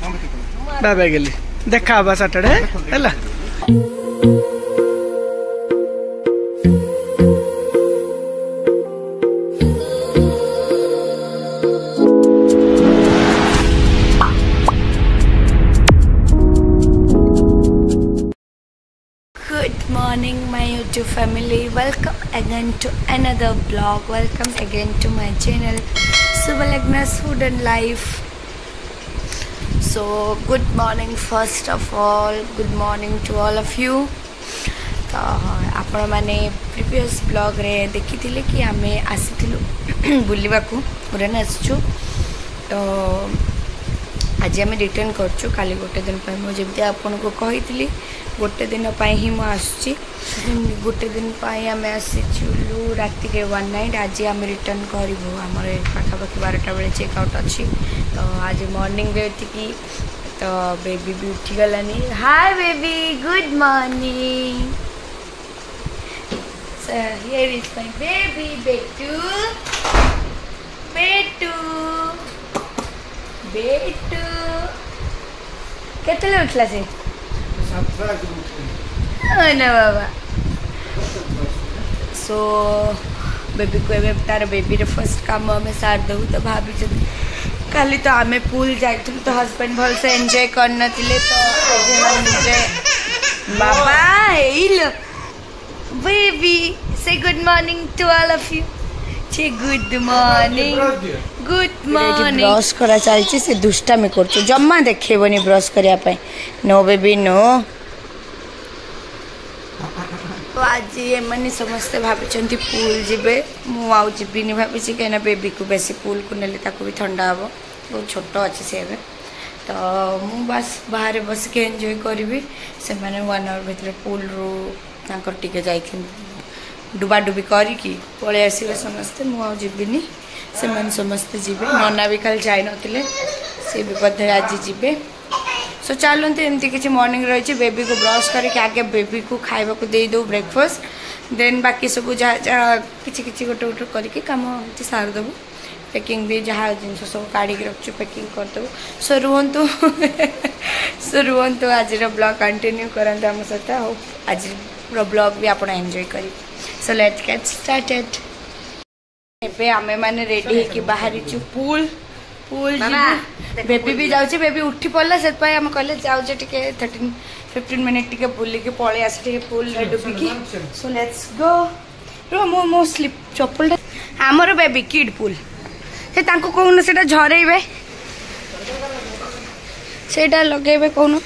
Good morning, my YouTube family welcome again to another vlog welcome again to my channel Food and life so good morning first of all good morning to all of you ତ ଆପଣମାନେ previous ବ୍ଲଗ୍ରେ ଦେଖିଥିଲେ କି ଆମେ ଆସିଥିଲୁ ବୁଲିବାକୁ ପୁରାଣ ଆସିଛୁ ତ ଆଜି ଆମେ ରିଟର୍ଣ୍ଣ କରୁଛୁ କାଲି ଗୋଟେ ଦିନ ପାଇଁ ମୁଁ ଯେମିତି ଆପଣଙ୍କୁ କହିଥିଲି ଗୋଟେ ଦିନ ପାଇଁ ହିଁ ମୁଁ ଆସୁଛି ଦିନ ଗୋଟେ ଦିନ ପାଇଁ ଆମେ ଆସିଥିଲୁ ରାତିରେ ୱାନ୍ ନାଇଟ୍ ଆଜି ଆମେ ରିଟର୍ଣ୍ଣ କରିବୁ ଆମର ପାଖାପାଖି ବାରଟା ବେଳେ ଚେକ୍ ଆଉଟ୍ ଅଛି ତ ଆଜି ମର୍ଣ୍ଣିଂରେ ଏତିକି ତ ବେବି ବି ଉଠିଗଲାନି hi baby good morning here is my baby Betu. Betu. Betu. কেতলে উঠলা সে না বাবা સો બેબી કહે બેબ તારા બેબીને ફર્સ્ટ કામ અમે સાર દઉં તો ભાભી જતી કાલે તો અમે પૂલ ଯାଇଥିଲୁ તો ହଜବେଣ୍ଡ ଭଲସେ ଏନ୍ଜୟ କରିନଥିଲେ ତ ନିଜେ ବାବା ଏଇଲ ବେବି ସେ good morning to all of you છે good morning good morning brush કરા ચાલଛି ସେ ଦୁଷ୍ଟାମି କରୁଛୁ ଜମା ଦେଖେଇବନି ବ୍ରଶ କରିବା ପାଇଁ ନୋ ବେବି ନୋ तो आज एम समस्त भाई पुल जी मुझे भाई कहीं बेबी को बेस पुल को ना भी थंडा हाँ बहुत छोट अच्छे से एवं तो मुझे बाहर बस के एंजय करी से मैंने वन आवर भर पुल रु टे जा डुबाडुबी करी पलि आस समस्ते मुझे से समस्ते जी नना भी खाली जा ना सी भी बोधे आज जी सो चलते एमती किसी मर्णिंग रही बेबी को ब्रश करके आगे बेबी को खावाक को ब्रेकफास्ट देन बाकी सब जहाँ कि गोटे गोटे करके कम एमती पैकिंग भी जहाँ जिन सब काढ़िक रखु पैकिंग करदेबू सो रुंतु सो रुहतु आज ब्लग कंटिन्यू करते आम सहित आज ब्लग भी आप एंजय करेंगे सो लेट गेट स्टार्टेड एवं मैंने रेडी बाहरी पुल बेबी भी जाऊँ बेबी उठी पड़ा से आम कहले जाऊँ फिफ्टीन मिनिट टे बुलिकी पलि आस गो रो मो मो स्लीप चपल आमर बेबी किड पुल कौन से झरइबे से लगे कौन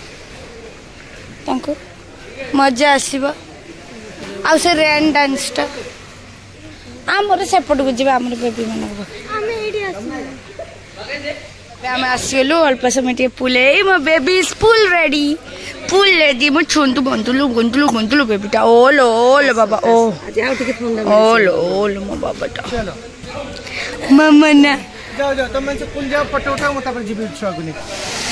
मजा आसब आ रेन डांसटा आमर सेपट को जी आमर बेबी मान ଆମେ ଆସିଗଲୁ ଅଳ୍ପ ସମୟ ଟିକେ ପୁଲେଇ ମୋ ବେବି ସ୍କୁଲ ରେଡି ପୁଲ ରେଡି ମୋ ଛୁଆନ୍ତୁ ଗନ୍ତୁଲୁ ଗନ୍ତୁଲୁ ଗନ୍ତୁଲୁ ବେବିଟା ଓଲୋ ଓଲୋ ବାବା ଓ ଓଲୋ ଓଲୋ ମୋ ବାବାଟା ମାମନା ଯାଅ ଯାଅ ତମେ ସେ ପୁଲ ଯାଅ ଫଟୋ ଉଠାଅ ମୁଁ ତାପରେ ଯିବି ଛୁଆକୁ ନେଇକି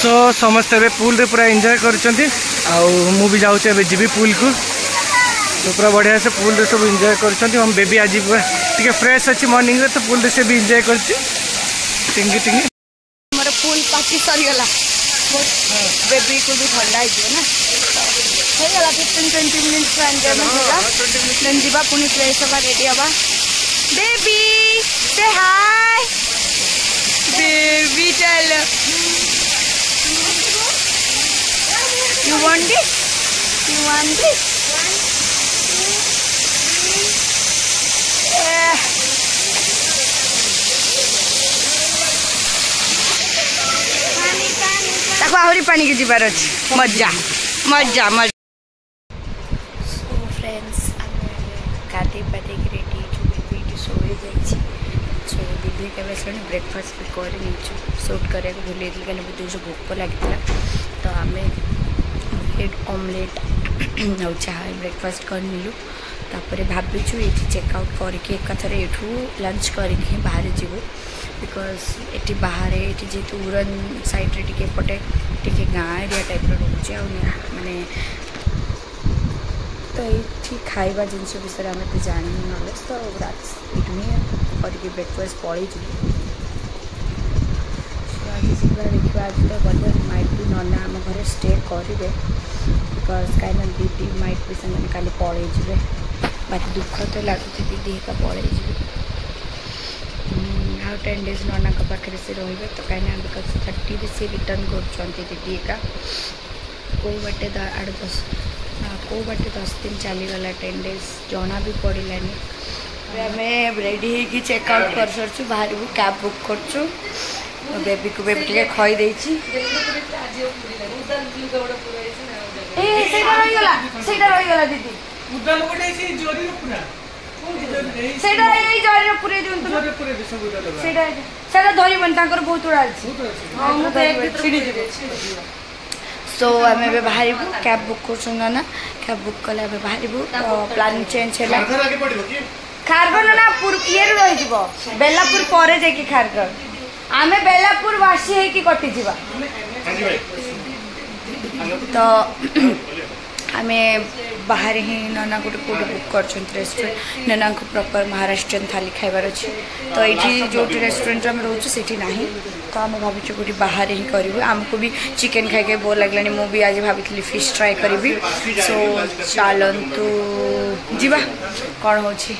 सो समस्त ए पुल पूरा एंजय कर जाऊँ जी पुल को तो पूरा बढ़िया से पुल सब एंजय कर बेबी आज पूरा टी फ्रेश अच्छी मर्निंग तो पुल से भी एंजय कर बेबी को भी ठंडा ना ହେଇଗଲା fifteen twenty minutes you want this you want this आहरी पानी के जीवर अच्छे मजा मजा मजा सो फ्रेंड्स आम गाधे पाधे रेडी होती शोई जाइए सो दीदी के बस ब्रेकफास्ट भी करूँ सुट कराया भूल कहीं मुझे जो भोक लगता तो आम ବ୍ରେଡ଼୍ ଅମଲେଟ୍ ଆଉ ଚାହା ବ୍ରେକଫାଷ୍ଟ କରିନେଲୁ ତାପରେ ଭାବିଛୁ ଏଇଠି ଚେକ୍ଆଉଟ୍ କରିକି ଏକାଥରେ ଏଠୁ ଲଞ୍ଚ କରିକି ହିଁ ବାହାରେ ଯିବୁ ବିକଜ୍ ଏଠି ବାହାରେ ଏଠି ଯେହେତୁ ଉରନ୍ ସାଇଡ଼୍ରେ ଟିକେ ଏପଟେ ଟିକେ ଗାଁ ଏରିଆ ଟାଇପ୍ର ରହୁଛି ଆଉ ମାନେ ତ ଏଇଠି ଖାଇବା ଜିନିଷ ବିଷୟରେ ଆମେ ଏତେ ଜାଣିନୁ ନହେଲେ ତ ଏଇଠୁ ହିଁ କରିକି ବ୍ରେକଫାଷ୍ଟ ପଳେଇଯିବୁ आगे शीघ्र देखा आज तो बजे माइट भी ना आम घर स्टे करेंगे बिकज कहीं दीदी माइट भी से कल पलिजे बाकी दुख तो लगुच दीदी एक पलिजे आउ टेन डेज ना पाखे से रोबे तो कहीं ना बिकज थर्टी भी सी रिटर्न कर दीदी एका कौ बाटे आड़े दस कौ बाटे दस दिन चलीगला टेन डेज जना भी पड़ानी आम रेडी चेकआउट कर सारू बाहर कैब बुक कर चु। ବେବିକୁ ବେବି ଟିକେ ଖଇ ଦେଇଛି ସେଇଟା ରହିଗଲା ଦିଦି ସେଇଟା ଏଇ ଜରିରେ ପୁରେଇ ଦିଅନ୍ତୁ ସେଇଟା ସେଇଟା ଧରିବନି ତାଙ୍କର ବହୁତ ଗୁଡ଼ା ଅଛି ହଁ ମୁଁ ତ ଛିଡ଼ିଯିବି সো আমি এবার বাহারিবু ক্যাব বুক করছু না ক্যাব বুক কলে আমি বাহারিবু প্ল্যান চেঞ্জ হল খারগর না ইয়ে রয়েছে বেলাপুর পরে যাই খারগর ଆମେ ବେଲାପୁର ବାସୀ ହେଇକି କଟିଯିବା ତ ଆମେ ବାହାରେ ହିଁ ନନା ଗୋଟେ କେଉଁଠି ବୁକ୍ କରିଛନ୍ତି ରେଷ୍ଟୁରାଣ୍ଟ ନନାଙ୍କୁ ପ୍ରପର ମହାରାଷ୍ଟ୍ରିଆନ୍ ଥାଲି ଖାଇବାର ଅଛି ତ ଏଇଠି ଯେଉଁଠି ରେଷ୍ଟୁରାଣ୍ଟରେ ଆମେ ରହୁଛୁ ସେଠି ନାହିଁ ତ ଆମେ ଭାବିଛୁ କେଉଁଠି ବାହାରେ ହିଁ କରିବୁ ଆମକୁ ବି ଚିକେନ୍ ଖାଇକି ବୋର୍ ଲାଗିଲାଣି ମୁଁ ବି ଆଜି ଭାବିଥିଲି ଫିସ୍ ଟ୍ରାଏ କରିବି ସୋ ଚାଲନ୍ତୁ ଯିବା କ'ଣ ହେଉଛି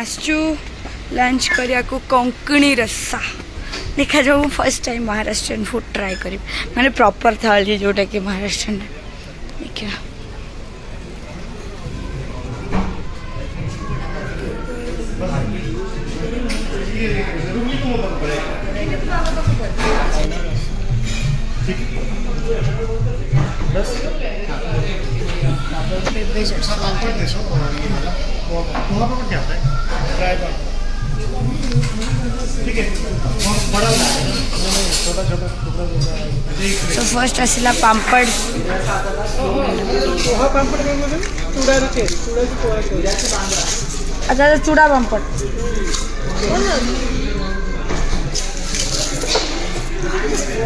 आसचु लंच करिया को रसा रस्सा देखा जाओ first time Maharashtra food try कर मैंने प्रॉपर थाली जोटा कि महाराष्ट्र देखा बेबेज क्या होता है ड्राइवर ठीक है बड़ा छोटा छोटा तो फर्स्ट असला पापड़ पोहा पापड़ चूड़ा रुके चूड़ा की पोहा अच्छा अच्छा चूड़ा पापड़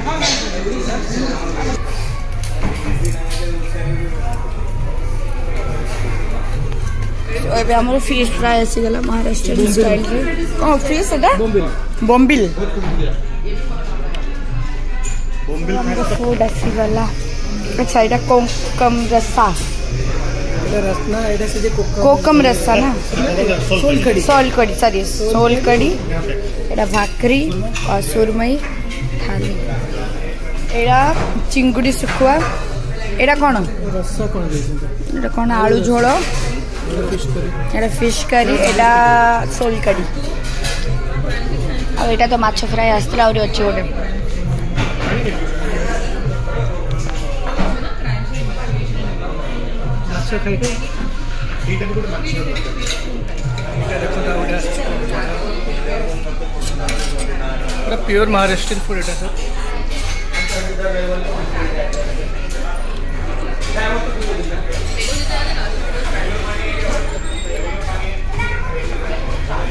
Thank you. ଏବେ ଆମର ଫିସ୍ ଫ୍ରାଏ ଆସିଗଲା ମହାରାଷ୍ଟ୍ରିଆନ୍ ଷ୍ଟାଇଲ୍ରେ କ'ଣ ଫିସ୍ ଏଇଟା ବମ୍ବିଲ୍ ଆମର ଫୁଡ୍ ଆସିଗଲା ଆଚ୍ଛା ଏଇଟା କୋକମ୍ ରସା कोकम रस्सा ना सोल कड़ी सॉरी सोल कड़ी एटा भाकरी और सुरमई थाली एटा चिंगुड़ी सुखुआ एटा कौन रस्सा कौन एटा कौन आलू झोल এটা ফিশ কারি এটা সোল কারি আর এটা তো মাছ ফ্রাই আসছিল আহরি অছি গোটে प्योर महाराष्ट्रीयन फूड एटा सर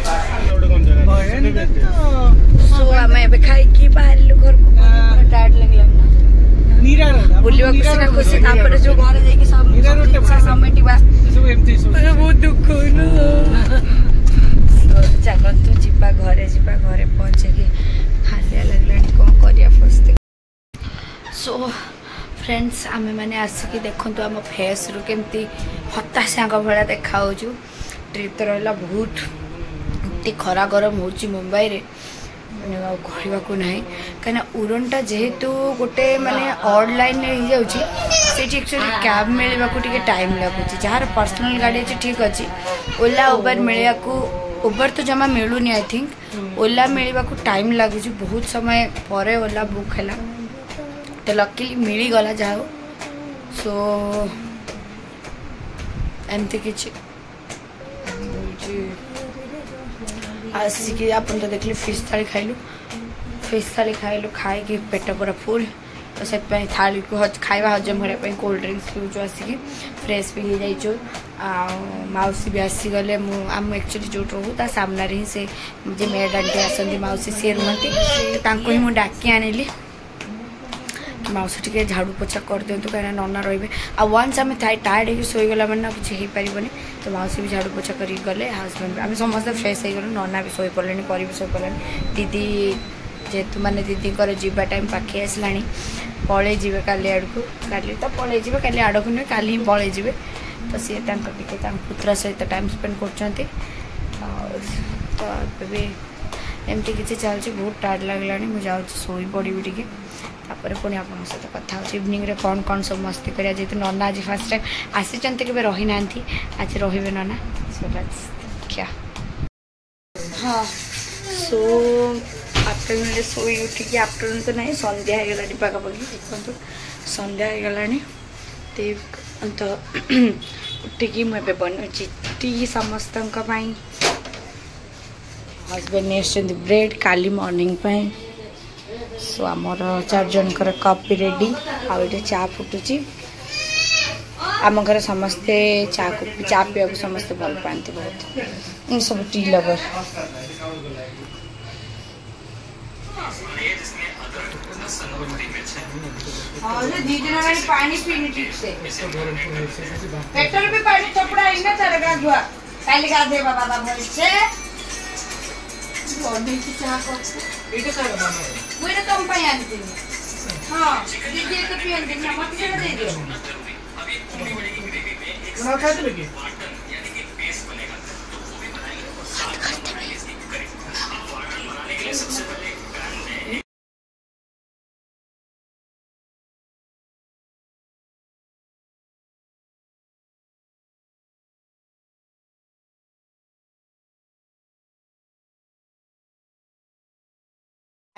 ଖୁସି ତାପରେ ଯୋଉ ଘରେ ଯାଇକି ସମେଟିବା ବହୁତ ଦୁଃଖ ଚାଲନ୍ତୁ ଯିବା ଘରେ ଯିବା ଘରେ ପହଞ୍ଚିକି ହାଲିଆ ଲାଗିଲାଣି କ'ଣ କରିବା ଫାର୍ଷ୍ଟ ସୋ ଫ୍ରେଣ୍ଡସ୍ ଆମେମାନେ ଆସିକି ଦେଖନ୍ତୁ ଆମ ଫେସ୍ରୁ କେମିତି ହତାଶାଙ୍କ ଭଳିଆ ଦେଖାହେଉଛୁ ଟ୍ରିପ୍ ତ ରହିଲା ବହୁତ अति खरा गरम होम्बई खोलवाक ना कहीं उरणटा जेहेतु गोटे मानने लाइन होक्चुअली क्या मिलवा टाइम लगुच जार पर्सनाल गाड़ी अच्छे ठीक अच्छे ओला उबर मिलवा उबर तो जमा मिलूनी आई थिंक ओला मिलवाक टाइम लगुच बहुत समय पर ओला बुक है तो लकली मिलगला जाओ सो ଆସିକି ଆପଣ ତ ଦେଖିଲେ ଫିସ୍ ଥାଳି ଖାଇଲୁ ଫିସ୍ ଥାଳି ଖାଇଲୁ ଖାଇକି ପେଟ ପୁରା ଫୁଲ୍ ତ ସେଥିପାଇଁ ଥାଳିକୁ ଖାଇବା ହଜମ କରିବା ପାଇଁ କୋଲ୍ଡ ଡ୍ରିଙ୍କସ୍ ପିଉଛୁ ଆସିକି ଫ୍ରେଶ୍ ବି ହେଇଯାଇଛୁ ଆଉ ମାଉସୀ ବି ଆସିଗଲେ ମୁଁ ଆମ ଆକ୍ଚୁଆଲି ଯେଉଁଠି ରହୁ ତା ସାମ୍ନାରେ ହିଁ ସେ ଯେ ମେଡ଼୍ ଆଣ୍ଟି ଆସନ୍ତି ମାଉସୀ ସିଏ ରୁହନ୍ତି ତାଙ୍କୁ ହିଁ ମୁଁ ଡାକି ଆଣିଲି माउस टे झाड़ू पोछा कर दिंतु कहीं नना रही है आंस आम टायर्ड होगा मैंने किसी हो पारे तो माउस भी झाड़ू पोछा कर गले हजबैंड आम समस्त फ्रेस हो गल नना भी शोपड़े पर भी दीदी जेहेतु मैंने दीदी जावा टाइम पाखे आसला पल आड़क का क्या आड़क नुए का ही पल तो सीता पुत्र सहित टाइम स्पेड कर ଏମିତି କିଛି ଚାଲିଛି ବହୁତ ଟାୟାର୍ଡ଼ ଲାଗିଲାଣି ମୁଁ ଯାଉଛି ଶୋଇପଡ଼ିବି ଟିକେ ତାପରେ ପୁଣି ଆପଣଙ୍କ ସହିତ କଥା ହେଉଛି ଇଭିନିଂରେ କ'ଣ କ'ଣ ସବୁ ମସ୍ତି କରିବା ଯେହେତୁ ନନା ଆଜି ଫାର୍ଷ୍ଟ ଟାଇମ୍ ଆସିଛନ୍ତି କେବେ ରହିନାହାନ୍ତି ଆଜି ରହିବେ ନନା ଦେଖିବା ହଁ ସୋ ଆଫ୍ଟରନୁନ୍ରେ ଶୋଇ ଉଠିକି ଆଫ୍ଟରନୁନ୍ ତ ନାହିଁ ସନ୍ଧ୍ୟା ହେଇଗଲାଣି ପାଖାପାଖି ଦେଖନ୍ତୁ ସନ୍ଧ୍ୟା ହେଇଗଲାଣି ତ ଉଠିକି ମୁଁ ଏବେ ବନାଉଛି ସମସ୍ତଙ୍କ ପାଇଁ हजबैंड नहीं ब्रेड काली मॉर्निंग मर्णिंग सो आम चारजन कपी रेडी आठ चा फुटुची आम घर समस्ते चा को चा पीवा समस्त भल पाते बहुत सब टी लवर पानी पानी पेट्रोल भी चपड़ा पहले बाबा से ଅନେଇକି ଚାହା କରୁଛୁ ମୁଁ ଏଇଟା ତମ ପାଇଁ ଆଣିଥିଲି ହଁ ଦିଦି ଏତେ ପିଅନ୍ତିନି ମତେ ସେଇଟା ଦେଇଦିଅ सबसे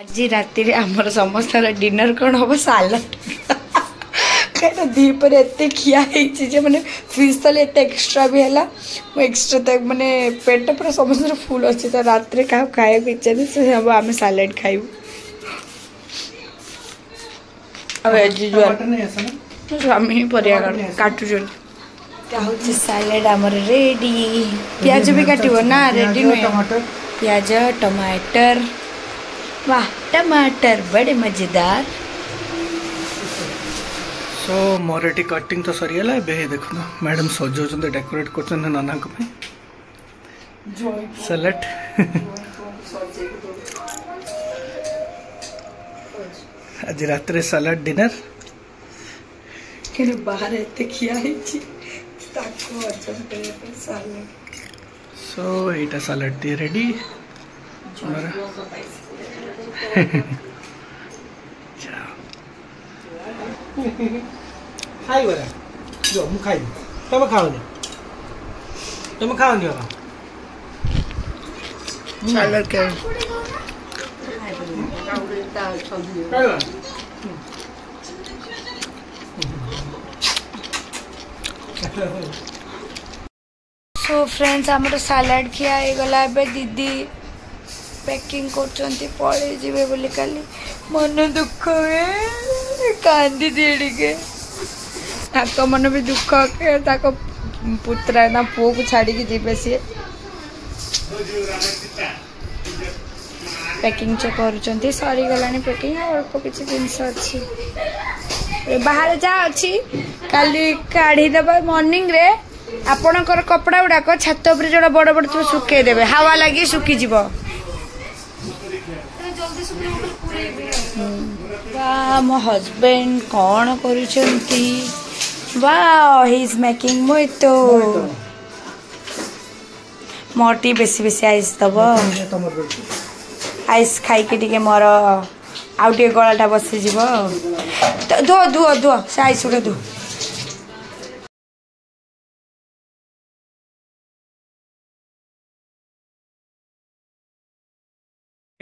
आज रात समस्त डिनर कौन हम सालाड कहीं दीपर एत खियाई मैंने फिज तो एत एक्सट्रा भी है एक्सट्रा तक मानते पेट पूरा समस्त फुल अच्छे तो रात क्या खाया इच्छा नहीं हम आम सालाड खाइब स्वामी पर रेडी पिज भी काटबना रेडी नुह पिज टमाटर वाह टमाटर बड़े मज़ेदार सो मोर ये कटिंग तो सरीगला ए देखु मैडम सजा डेकोरेट कर नाना सलाड आज रात सलाड डिनर बाहर सो यहाँ सालाड टी रेडी ખાઈ બધા જો હું ખાઈ દઉં તમે ખાવ દો તમે ખાવ દો ચાલો કે सो फ्रेंड्स आम सालाड खिया गला दीदी ପ୍ୟାକିଂ କରୁଛନ୍ତି ପଳେଇଯିବେ ବୋଲି କାଲି ମନ ଦୁଃଖ ହୁଏ କାନ୍ଦିଦିଏ ଟିକେ ତାଙ୍କ ମନ ବି ଦୁଃଖ ତାଙ୍କ ପୁତୁରା ନା ପୁଅକୁ ଛାଡ଼ିକି ଯିବେ ସିଏ ପ୍ୟାକିଂ ଚ କରୁଛନ୍ତି ସରିଗଲାଣି ପ୍ୟାକିଂ ଆଉ ଅଳ୍ପ କିଛି ଜିନିଷ ଅଛି ବାହାରେ ଯାହା ଅଛି କାଲି କାଢ଼ିଦେବା ମର୍ଣ୍ଣିଂରେ ଆପଣଙ୍କର କପଡ଼ା ଗୁଡ଼ାକ ଛାତ ଉପରେ ଯେଉଁଟା ବଡ଼ ବଡ଼ ଥିବ ଶୁଖେଇଦେବେ ହାୱା ଲାଗି ଶୁଖିଯିବ वा मो हजबेंड कौन करुचंती wow he is making mojito मोटी बेसी बेसी आइस दब आइस खाइके टिके मोर आउ टिके गलाटा बसिଯିव धुओ धुओ धुओ से आइस गुटे धुओ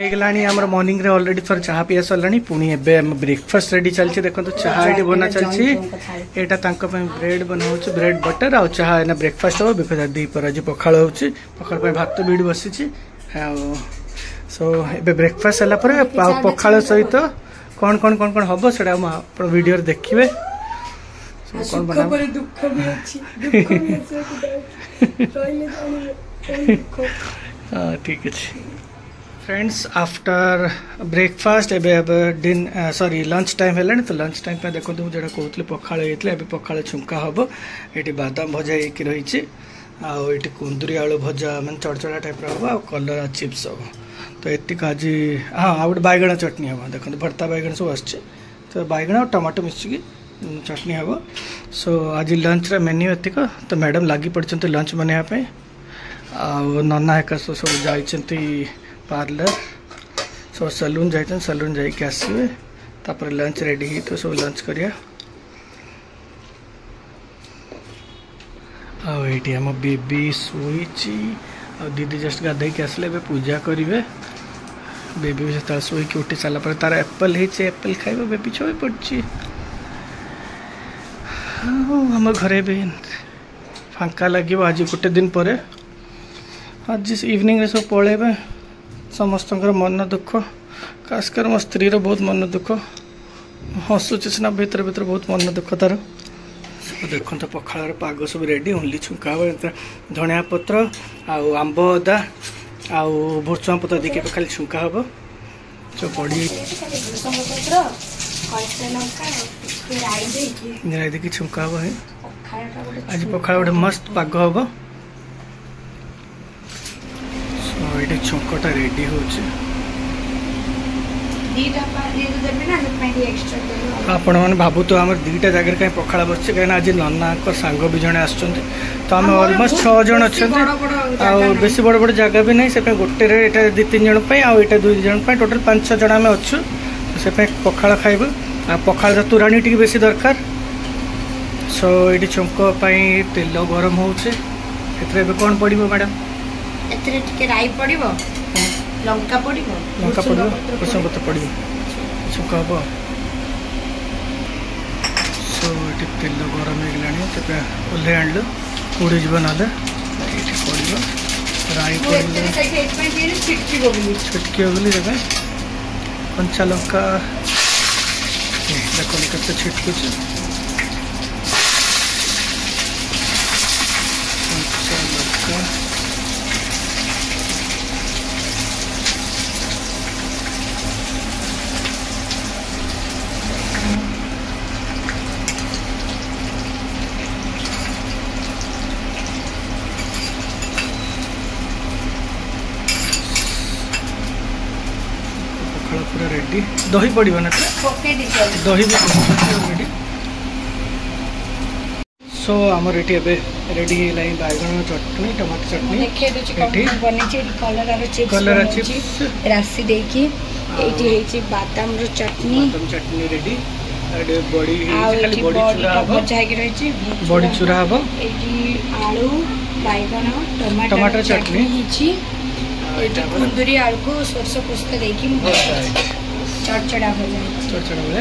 ହେଇଗଲାଣି ଆମର ମର୍ଣ୍ଣିଂରେ ଅଲରେଡ଼ି ଥରେ ଚାହା ପିଆ ସରିଲାଣି ପୁଣି ଏବେ ଆମ ବ୍ରେକଫାଷ୍ଟ ରେଡ଼ି ଚାଲିଛି ଦେଖନ୍ତୁ ଚାହା ଏଠି ବନା ଚାଲିଛି ଏଇଟା ତାଙ୍କ ପାଇଁ ବ୍ରେଡ୍ ବନା ହେଉଛି ବ୍ରେଡ୍ ବଟର ଆଉ ଚାହା ଏଇନା ବ୍ରେକଫାଷ୍ଟ ହେବ ବିକଜ ଦ୍ୱିପହର ଆଜି ପଖାଳ ହେଉଛି ପଖାଳ ପାଇଁ ଭାତ ବି ବସିଛି ଆଉ ସୋ ଏବେ ବ୍ରେକଫାଷ୍ଟ ହେଲା ପରେ ପଖାଳ ସହିତ କ'ଣ କ'ଣ କ'ଣ କ'ଣ ହେବ ସେଇଟା ଆମ ଆପଣ ଭିଡ଼ିଓରେ ଦେଖିବେ କ'ଣ ବନା ହଁ ଠିକ୍ ଅଛି फ्रेंड्स आफ्टर ब्रेकफास्ट ए डिन सरी लंच टाइम है तो लंच टाइम देखते मुझे कहती पखाड़ होता है पखाड़ छुंका हम ये बादाम भजा हो रही आउ कुंदुरी आलू भजा मैं चड़चड़ा टाइप हम आ कलरा चिप्स हम तो ये आज हाँ आ गए बैगण चटनी हम देखते भर्ता बैगण सब आस बैगण और टमाटो मिसिकी चटनी हम सो आज लंच रेन्यू एतक तो मैडम लगी पड़ते लंच बनवाई आ नना एक सब जा पार्लर सब सलून जाए सलून जाइए आसवे तापर लंच रेडी तो सब लंच करा आम बेबी शोची आ दीदी जस्ट गाधे आसले पूजा करेंगे बेबी से शोक उठी सारापर तार एप्पल हो एप्पल खाइब बेबी छवि पड़ी आम घर भी फांका लगे आज गोटे दिन पर आज इवनिंग सब पलैबा समस्त मन दुःख खास गर म स्त्री र बहुत मन दुःख हसुचना भर भन दुःख तर पाग सब रेडी होली छुङ्का धनिया पत्र आउँ आम्ब अदा आउ भाँप्र दिुका हे बढीदेखि छुङ्का हे है आज पखाला पाग हबो ଆଉ ଏଠି ଛଙ୍କଟା ରେଡି ହେଉଛି ଆପଣମାନେ ଭାବୁଥିବେ ଆମର ଦୁଇଟା ଜାଗାରେ କାହିଁ ପଖାଳ ବସିଛି କାହିଁକିନା ଆଜି ନନାଙ୍କ ସାଙ୍ଗ ବି ଜଣେ ଆସିଛନ୍ତି ତ ଆମେ ଅଲମୋଷ୍ଟ ଛଅ ଜଣ ଅଛନ୍ତି ଆଉ ବେଶୀ ବଡ଼ ବଡ଼ ଜାଗା ବି ନାହିଁ ସେଥିପାଇଁ ଗୋଟେରେ ଏଇଟା ଦୁଇ ତିନି ଜଣ ପାଇଁ ଆଉ ଏଇଟା ଦୁଇ ଜଣ ପାଇଁ ଟୋଟାଲ୍ ପାଞ୍ଚ ଛଅ ଜଣ ଆମେ ଅଛୁ ସେଥିପାଇଁ ପଖାଳ ଖାଇବୁ ଆଉ ପଖାଳର ତୋରାଣୀ ଟିକେ ବେଶୀ ଦରକାର ସୋ ଏଇଠି ଛୁଙ୍କ ପାଇଁ ତେଲ ଗରମ ହେଉଛି ସେଥିରେ ଏବେ କ'ଣ ପଡ଼ିବ ମ୍ୟାଡ଼ାମ୍ एथरे टिके राई पड़िबो लंका पड़िबो लंका पड़िबो कुसुम पत्र पड़िबो सुका हबो सो एटे तेल गरम हो गेलाने तबे ओले आनलु पूरी जीवन नाले एटे पड़िबो राई पड़िबो छटकी हो गेलि देखै कंचा लंका देखो लिखत छटकी দহি পড়ব না দহি বি অলরেডি সো আমার এটি এবে রেডি হয়ে গেলাই বাইগণ চটনি টমাটো চটনি এটি বনেছি এটি কলরার চিপস কলরা চিপস রাশি দেইকি এইটি হয়েছি বাদামর চটনি বাদাম চটনি রেডি এটি বড়ি খালি বড়ি চুরা হব ভজা হয়ে রয়েছে বড়ি চুরা হব এইটি আলু বাইগণ টমাটো চটনি হয়েছি ଏଇଟା କୁନ୍ଦୁରି ଆଳୁକୁ ସୋରିଷ ପୋସ୍ତ ଦେଇକି ମୁଁ চড়চড়া হয়ে যায় চড়চড়া হয়ে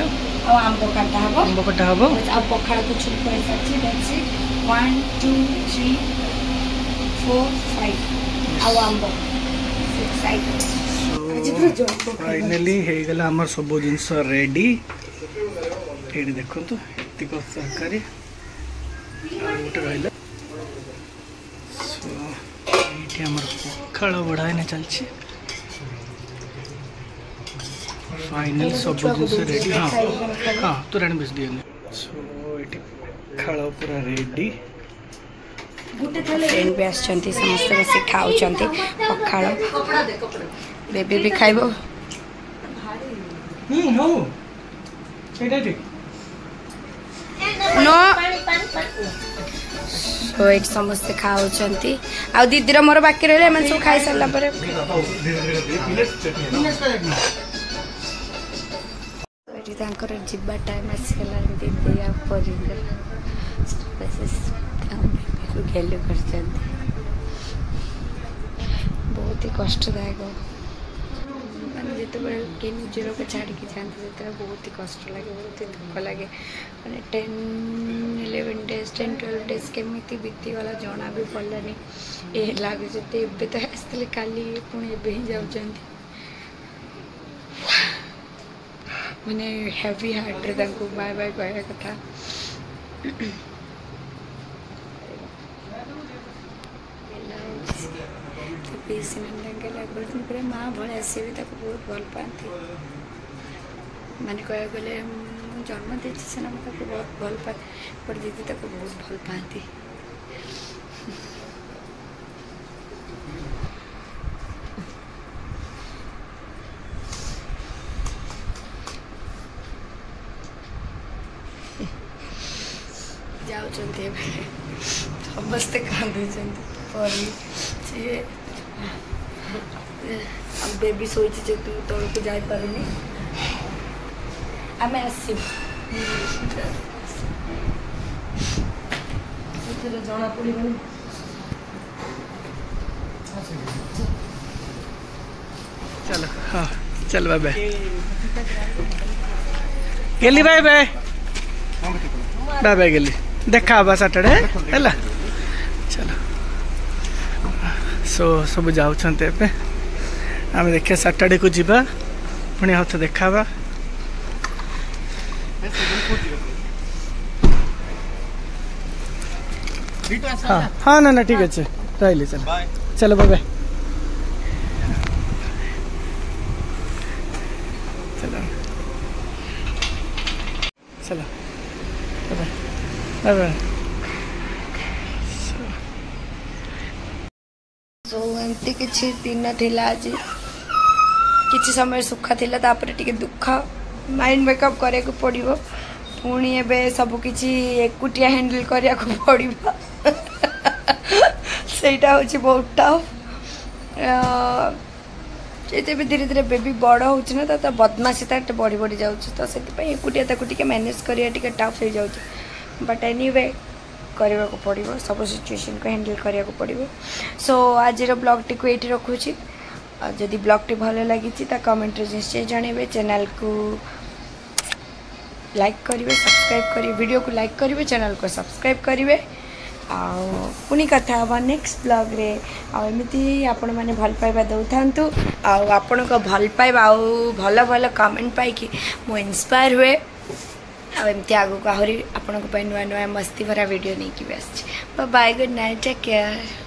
ଆଉ ଆମ୍ବ କାଟା ହେବ ଆମ୍ବ କଟା ହେବ ଆଉ ପଖାଳକୁ ଛୁଟ କରିସାରିଛି ଦେଛି one two three four five ଆଉ ଆମ୍ବ ଫାଇନାଲି ହେଇଗଲା ଆମର ସବୁ ଜିନିଷ ରେଡ଼ି ଏଇଠି ଦେଖନ୍ତୁ ଏତିକ ତରକାରୀ ଆଉ ଗୋଟେ ରହିଲା ଏଇଠି ଆମର ପଖାଳ ବଢ଼ା ଏଇନା ଚାଲିଛି फाइनल सब से रेडी हाँ हाँ तो रहने बेच दिए सो ये खाल पूरा रेडी फ्रेंड भी आसते समस्ते बस खाऊं पखाड़ बेबी भी खाइब नो सो ये समस्ते खाऊँ आ दीदीर मोर बाकी रहा सब खाई सारापर जीवा टाइम आसगला दीदी आगे कर बहुत ही कष्टदायक मैंने जो कि निजर को छाड़ी जाती से बहुत ही कष्ट लगे बहुत ही दुख लगे मैंने ten eleven days ten twelve days केमी बीतीगला जना भी पड़ानी लगे जो ये तो आसते कल तो पुणी एवं ही जाऊँगी मैंने हैवी हार्ट्रेदू बाय बाय कह कथा ପିସି ମ୍ୟାମ୍ଟା ଲାଗୁଥିଲେ ପୁରା ମା' ଭଳିଆ ସିଏ ବି ତାକୁ ବହୁତ ଭଲ ପାଆନ୍ତି ମାନେ କହିବାକୁ ଗଲେ ମୁଁ ଜନ୍ମ ଦେଇଛି ସିନା ମୁଁ ତାକୁ ବହୁତ ଭଲ ପାଏ ବଟ୍ ଦିଦି ତାକୁ ବହୁତ ଭଲ ପାଆନ୍ତି ହେଉଛନ୍ତି ଏବେ ସମସ୍ତେ କାନ୍ଦୁଛନ୍ତି ପରି ସିଏ ବେବି ଶୋଇଛି ଯେହେତୁ ମୁଁ ତଳକୁ ଯାଇପାରୁନି ଆମେ ଆସିବୁ ସେଥିରେ ଜଣାପଡ଼ିବନି चलो हाँ चल बाय बाय गेली बाय बाय बाय बाय गेली देखा हाँ साटर है चलो सो सब जाऊँ आम देखिए साटरडे को जी पुणी हाथ देखा हाँ हाँ ना ना ठीक अच्छे रही चलो चलो बाय All right. ସୋ ଏମିତି କିଛି ଦିନ ଥିଲା ଆଜି କିଛି ସମୟ ସୁଖ ଥିଲା ତାପରେ ଟିକେ ଦୁଃଖ ମାଇଣ୍ଡ ମେକଅପ୍ କରିବାକୁ ପଡ଼ିବ ପୁଣି ଏବେ ସବୁକିଛି ଏକୁଟିଆ ହ୍ୟାଣ୍ଡେଲ୍ କରିବାକୁ ପଡ଼ିବ ସେଇଟା ହେଉଛି ବହୁତ ଟଫ୍ ଯେହେତୁ ଏବେ ଧୀରେ ଧୀରେ ବେବି ବଡ଼ ହେଉଛି ନା ତା ବଦମାସି ତା ବଢ଼ି ବଢ଼ି ଯାଉଛି ତ ସେଥିପାଇଁ ଏକୁଟିଆ ତାକୁ ଟିକେ ମ୍ୟାନେଜ୍ କରିବା ଟିକେ ଟଫ୍ ହେଇଯାଉଛି बट एनिवे କରିବାକୁ ପଡ଼ିବ ସବୁ ସିଚୁଏସନ୍କୁ ହ୍ୟାଣ୍ଡେଲ୍ କରିବାକୁ ପଡ଼ିବ ସୋ ଆଜିର ବ୍ଲଗ୍ଟିକୁ ଏଇଠି ରଖୁଛି ଯଦି ବ୍ଲଗ୍ଟି ଭଲ ଲାଗିଛି ତା କମେଣ୍ଟରେ ନିଶ୍ଚୟ ଜଣାଇବେ ଚ୍ୟାନେଲ୍କୁ ଲାଇକ୍ କରିବେ ସବସ୍କ୍ରାଇବ୍ କରିବେ ଭିଡ଼ିଓକୁ ଲାଇକ୍ କରିବେ ଚ୍ୟାନେଲ୍କୁ ସବସ୍କ୍ରାଇବ୍ କରିବେ ଆଉ ପୁଣି କଥା ହେବ ନେକ୍ସଟ ବ୍ଲଗ୍ରେ ଆଉ ଏମିତି ଆପଣମାନେ ଭଲ ପାଇବା ଦେଉଥାନ୍ତୁ ଆଉ ଆପଣଙ୍କ ଭଲ ପାଇବା ଆଉ ଭଲ ଭଲ କମେଣ୍ଟ ପାଇକି ମୁଁ ଇନ୍ସପାୟାର ହୁଏ ଆଉ ଏମିତି ଆଗକୁ ଆହୁରି ଆପଣଙ୍କ ପାଇଁ ନୂଆ ନୂଆ ମସ୍ତି ଭରା ଭିଡ଼ିଓ ନେଇକି ବି ଆସିଛି bye good night take care